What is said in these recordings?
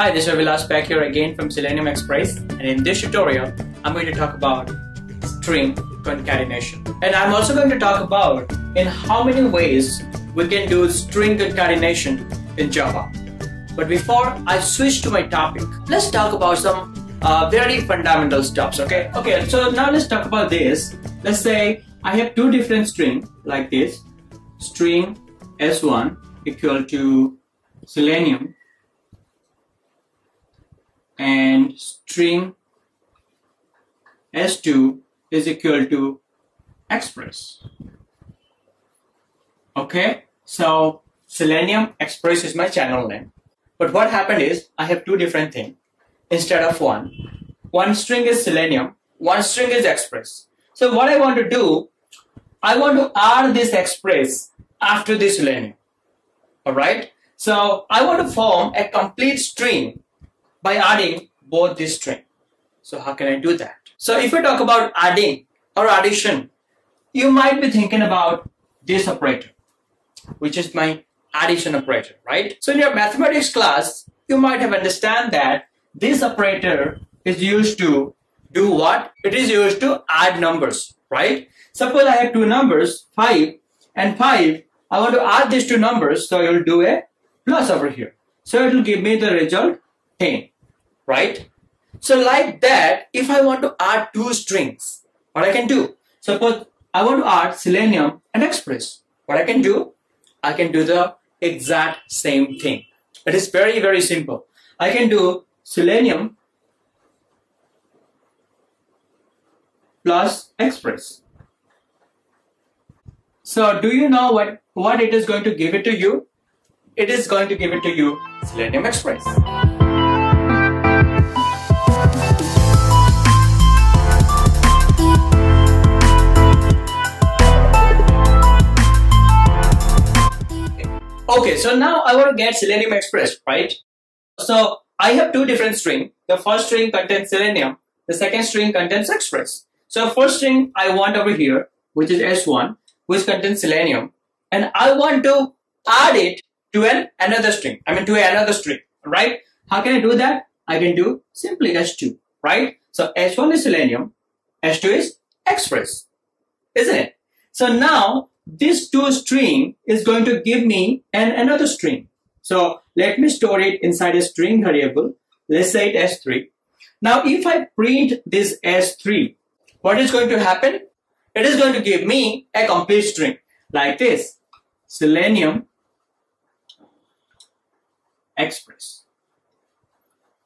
Hi, this is Vilas back here again from Selenium Express and in this tutorial I'm going to talk about string concatenation. And I'm also going to talk about in how many ways we can do string concatenation in Java. But before I switch to my topic, let's talk about some uh, very fundamental stuffs, okay? Okay, so now let's talk about this. Let's say I have two different string like this, string s1 equal to selenium and string s2 is equal to express. Okay, so selenium express is my channel name. But what happened is I have two different things instead of one. One string is selenium, one string is express. So what I want to do, I want to add this express after this selenium. Alright? So I want to form a complete string by adding both this string. So how can I do that? So if we talk about adding or addition, you might be thinking about this operator, which is my addition operator, right? So in your mathematics class, you might have understand that this operator is used to do what? It is used to add numbers, right? Suppose I have two numbers, 5 and 5. I want to add these two numbers, so I will do a plus over here. So it will give me the result 10, right? So like that, if I want to add two strings, what I can do? Suppose I want to add selenium and express. What I can do? I can do the exact same thing. It is very, very simple. I can do selenium plus express. So do you know what, what it is going to give it to you? It is going to give it to you Selenium Express. Okay, so now I want to get Selenium Express, right? So I have two different string. The first string contains Selenium. The second string contains Express. So first string I want over here, which is S1, which contains Selenium. And I want to add it to an another string. I mean to another string, right? How can I do that? I can do simply S2, right? So S1 is Selenium, S2 is Express, isn't it? So now this two string is going to give me an another string. So let me store it inside a string variable. Let's say it S3. Now if I print this S3, what is going to happen? It is going to give me a complete string like this. Selenium Express.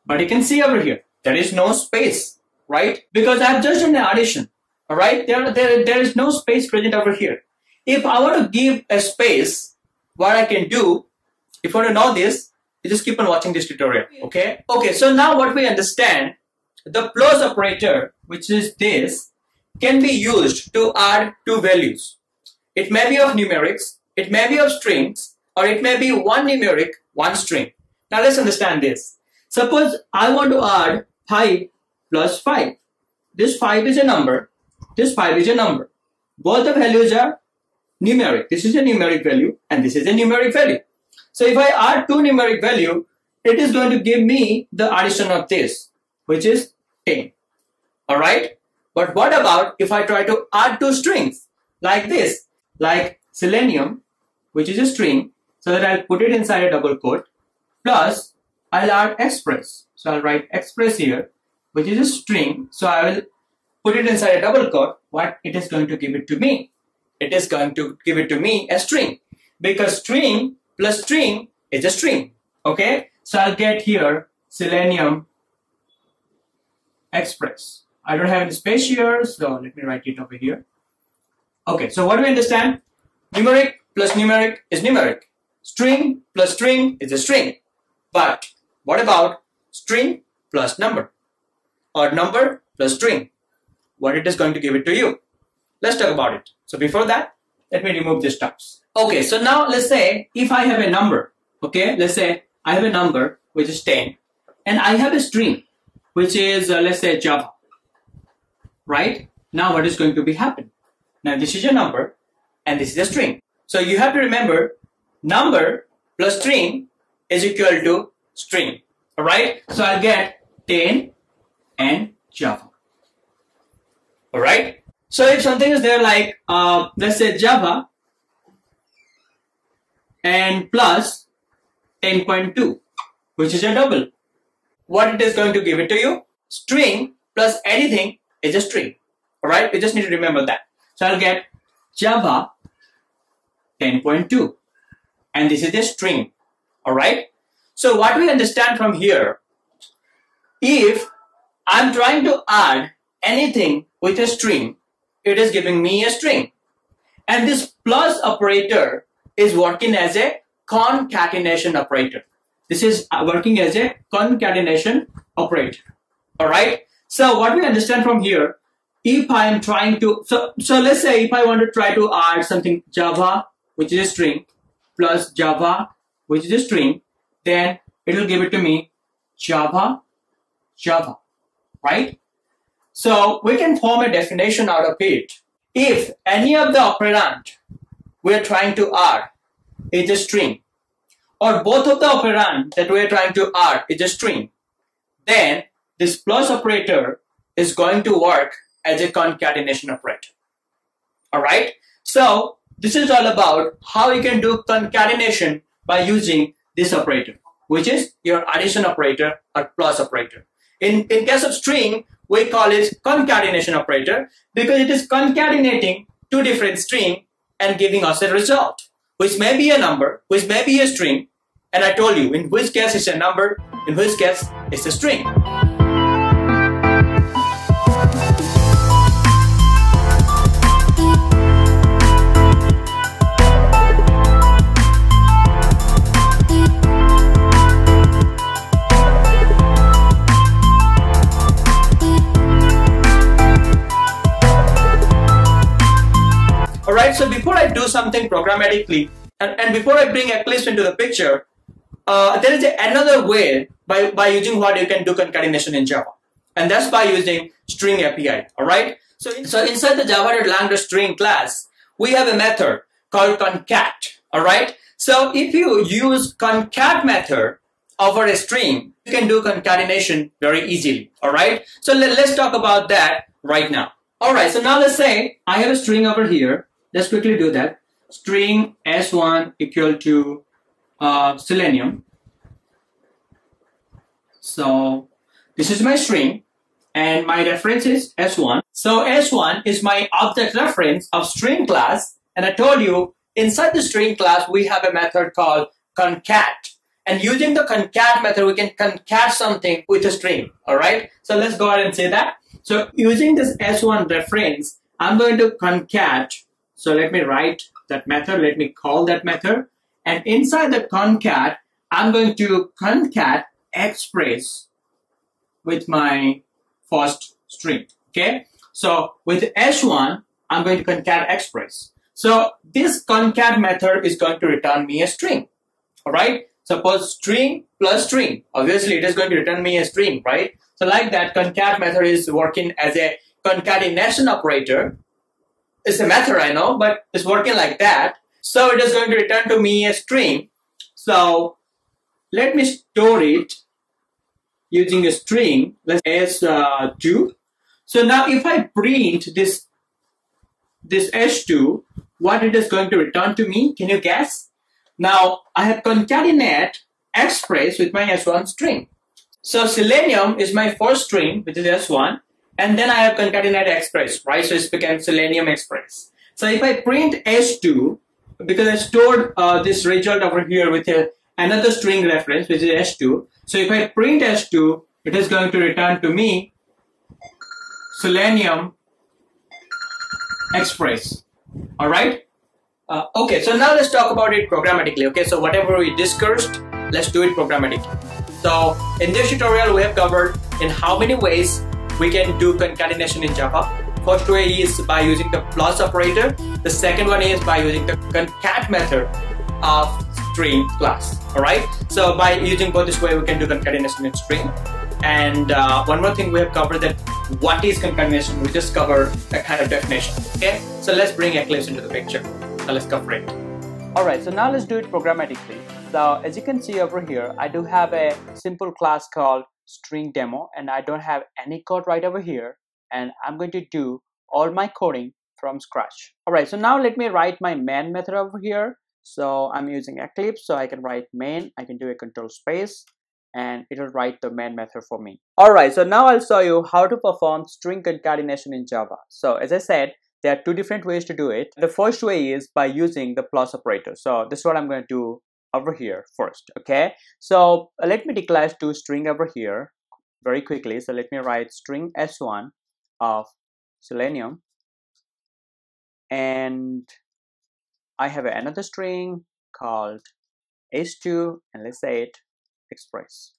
But you can see over here, there is no space, right? Because I have just done the addition, all right? There, there, there is no space present over here. If I want to give a space, what I can do, if you want to know this, you just keep on watching this tutorial, okay? Okay, so now what we understand, the plus operator, which is this, can be used to add two values. It may be of numerics, it may be of strings, or it may be one numeric, one string. Now let's understand this. Suppose I want to add 5 plus 5. This 5 is a number, this 5 is a number. Both the values are numeric. This is a numeric value and this is a numeric value. So if I add two numeric value, it is going to give me the addition of this, which is 10. Alright? But what about if I try to add two strings like this, like selenium, which is a string, so that I'll put it inside a double quote, plus I'll add express. So I'll write express here, which is a string. So I will put it inside a double quote, what it is going to give it to me it is going to give it to me a string because string plus string is a string. Okay, so I'll get here selenium express. I don't have any space here, so let me write it over here. Okay, so what do we understand? Numeric plus numeric is numeric. String plus string is a string. But what about string plus number? Or number plus string? What it is going to give it to you? Let's talk about it. So before that, let me remove these stubs. Okay, so now let's say if I have a number, okay, let's say I have a number which is 10 and I have a string which is uh, let's say Java, right? Now what is going to be happen? Now this is a number and this is a string. So you have to remember number plus string is equal to string. All right. So I'll get 10 and Java. All right. So if something is there like, uh, let's say Java and plus 10.2, which is a double, what it is going to give it to you? String plus anything is a string. All right. We just need to remember that. So I'll get Java 10.2 and this is a string. All right. So what we understand from here, if I'm trying to add anything with a string, it is giving me a string. And this plus operator is working as a concatenation operator. This is working as a concatenation operator. All right. So what we understand from here, if I am trying to, so, so let's say if I want to try to add something Java, which is a string, plus Java, which is a string, then it will give it to me Java, Java, right? So we can form a definition out of it. If any of the operand we're trying to add is a string, or both of the operand that we're trying to add is a string, then this plus operator is going to work as a concatenation operator. All right. So this is all about how you can do concatenation by using this operator, which is your addition operator or plus operator. In, in case of string, we call it concatenation operator because it is concatenating two different string and giving us a result, which may be a number, which may be a string. And I told you in which case it's a number, in which case it's a string. So before I do something programmatically, and, and before I bring Eclipse into the picture, uh, there is another way by, by using what you can do concatenation in Java. And that's by using string API, alright? So, so inside the java.lang string class, we have a method called concat, alright? So if you use concat method over a string, you can do concatenation very easily, alright? So let, let's talk about that right now. Alright, so now let's say I have a string over here Let's quickly do that. String S1 equal to uh, selenium. So this is my string and my reference is S1. So S1 is my object reference of string class. And I told you inside the string class, we have a method called concat. And using the concat method, we can concat something with a string. All right. So let's go ahead and say that. So using this S1 reference, I'm going to concat so let me write that method. Let me call that method. And inside the concat, I'm going to concat express with my first string. Okay. So with S1, I'm going to concat express. So this concat method is going to return me a string. All right. Suppose string plus string. Obviously, it is going to return me a string, right? So like that, concat method is working as a concatenation operator it's a method, I know, but it's working like that. So it is going to return to me a string. So let me store it using a string, let's as uh, 2. So now if I print this, this h2, what it is going to return to me, can you guess? Now I have concatenate express with my S1 string. So selenium is my first string, which is S1, and then I have concatenate express, right? So it becomes Selenium Express. So if I print S2, because I stored uh, this result over here with a, another string reference, which is S2. So if I print S2, it is going to return to me Selenium Express. All right. Uh, okay, so now let's talk about it programmatically. Okay, so whatever we discussed, let's do it programmatically. So in this tutorial, we have covered in how many ways we can do concatenation in Java. First way is by using the plus operator. The second one is by using the concat method of string class. All right. So by using both this way, we can do concatenation in string. And uh, one more thing we have covered that what is concatenation? We just cover a kind of definition. Okay. So let's bring Eclipse into the picture. So let's cover it. All right. So now let's do it programmatically. So as you can see over here, I do have a simple class called string demo and I don't have any code right over here and I'm going to do all my coding from scratch. Alright, so now let me write my main method over here. So I'm using Eclipse, so I can write main, I can do a control space and it will write the main method for me. Alright, so now I'll show you how to perform string concatenation in Java. So as I said, there are two different ways to do it. The first way is by using the plus operator. So this is what I'm going to do over here first, okay? So uh, let me declare two string over here very quickly. So let me write string s1 of selenium and I have another string called s2 and let's say it express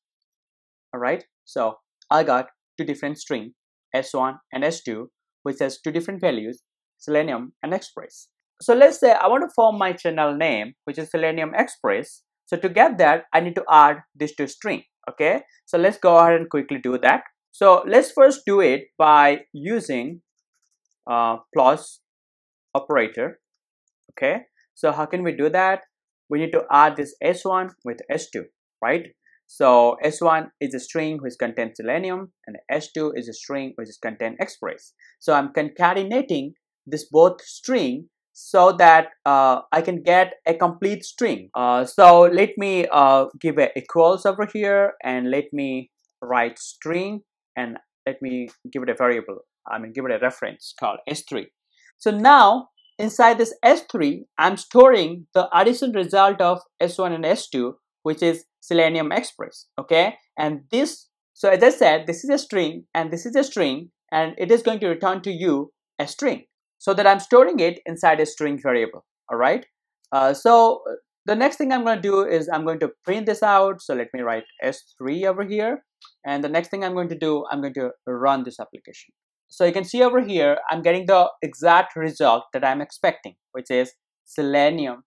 all right so I got two different string s1 and s2 which has two different values selenium and express so let's say I want to form my channel name which is selenium express. So to get that I need to add this to string okay? So let's go ahead and quickly do that. So let's first do it by using uh, plus operator okay? So how can we do that? We need to add this s1 with s2 right? So s1 is a string which contains selenium and s2 is a string which is contain express. So i'm concatenating this both string so that uh, I can get a complete string. Uh, so let me uh, give a equals over here and let me write string and let me give it a variable. I mean give it a reference called s3. So now inside this S3, I'm storing the addition result of S1 and S2, which is Selenium Express, okay? And this, so as I said, this is a string and this is a string and it is going to return to you a string so that I'm storing it inside a string variable, all right? Uh, so the next thing I'm going to do is I'm going to print this out. So let me write S3 over here. And the next thing I'm going to do, I'm going to run this application. So you can see over here, I'm getting the exact result that I'm expecting, which is Selenium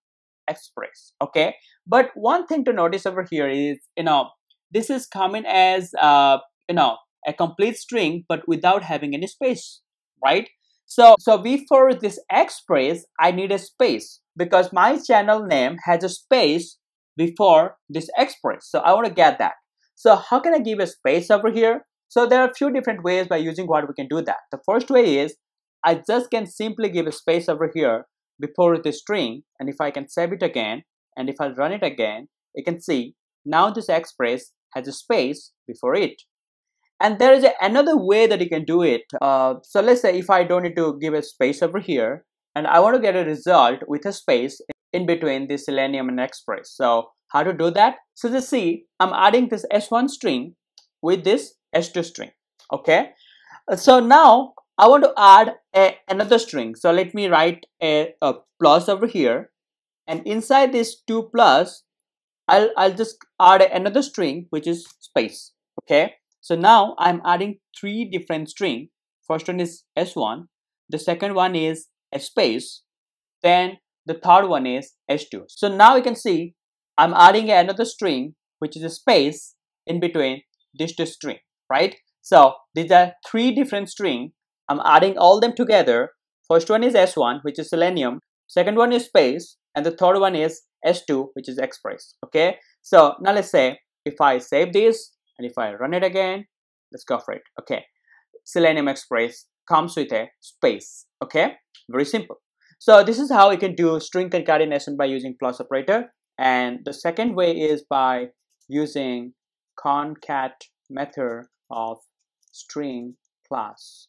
Express, okay? But one thing to notice over here is, you know, this is coming as, uh, you know, a complete string, but without having any space, right? So, so before this express, I need a space because my channel name has a space before this express. So I want to get that. So how can I give a space over here? So there are a few different ways by using what we can do that. The first way is I just can simply give a space over here before the string and if I can save it again and if I run it again you can see now this express has a space before it and there is another way that you can do it uh, so let's say if I don't need to give a space over here and I want to get a result with a space in between the selenium and express. So how to do that? So just see I'm adding this s1 string with this s2 string okay? So now I want to add a, another string. So let me write a, a plus over here. And inside this 2 plus I'll, I'll just add another string which is space okay so now I'm adding three different string. First one is s1 the second one is a space then the third one is s2 so now you can see I'm adding another string which is a space in between these two string right? So these are three different string. I'm adding all them together. First one is s1 which is selenium. Second one is space and the third one is s2 which is express okay? So now let's say if i save this and if i run it again let's go for it okay selenium express comes with a space okay very simple so this is how you can do string concatenation by using plus operator and the second way is by using concat method of string class.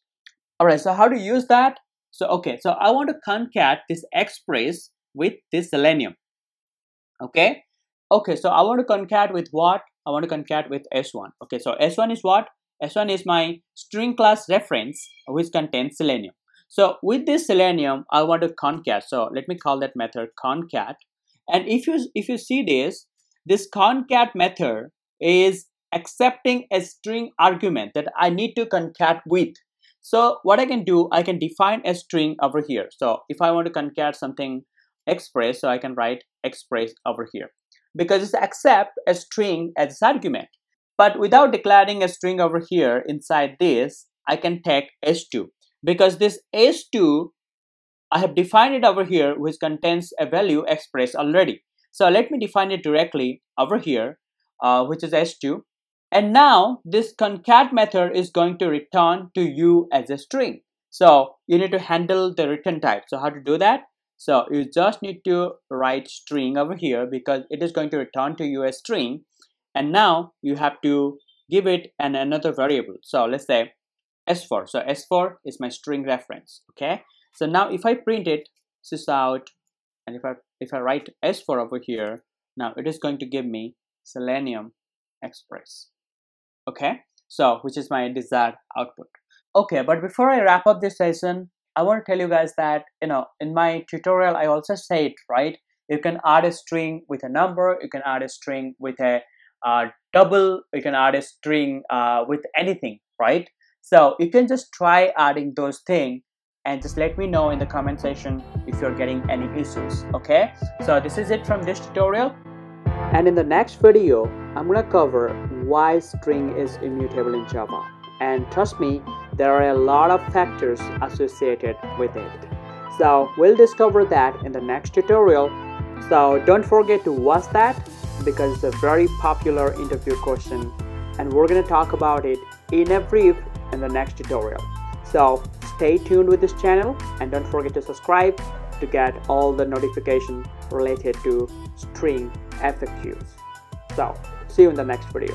Alright, so how to use that? So okay, so I want to concat this express with this selenium. Okay, okay, so I want to concat with what? I want to concat with s1. Okay, so s1 is what? s1 is my string class reference which contains selenium. So with this selenium, I want to concat. So let me call that method concat. And if you if you see this, this concat method is accepting a string argument that I need to concat with. So what I can do, I can define a string over here. So if I want to concat something express, so I can write express over here because it's accept a string as its argument. But without declaring a string over here inside this, I can take s2 because this s2 I have defined it over here which contains a value expressed already. So let me define it directly over here, uh, which is s2. And now this concat method is going to return to you as a string. So you need to handle the return type. So how to do that? So you just need to write string over here because it is going to return to you a string. And now you have to give it an another variable. So let's say s4. So s4 is my string reference. Okay. So now if I print it, this out, and if I if I write s4 over here, now it is going to give me Selenium Express. Okay. So which is my desired output. Okay, but before I wrap up this session, I want to tell you guys that, you know, in my tutorial, I also said, right, you can add a string with a number, you can add a string with a uh, double, you can add a string uh, with anything, right? So you can just try adding those things and just let me know in the comment section if you're getting any issues, okay? So this is it from this tutorial. And in the next video, I'm gonna cover why string is immutable in Java. And trust me, there are a lot of factors associated with it. So we'll discover that in the next tutorial. So don't forget to watch that because it's a very popular interview question and we're going to talk about it in a brief in the next tutorial. So stay tuned with this channel and don't forget to subscribe to get all the notifications related to string FAQs. So see you in the next video.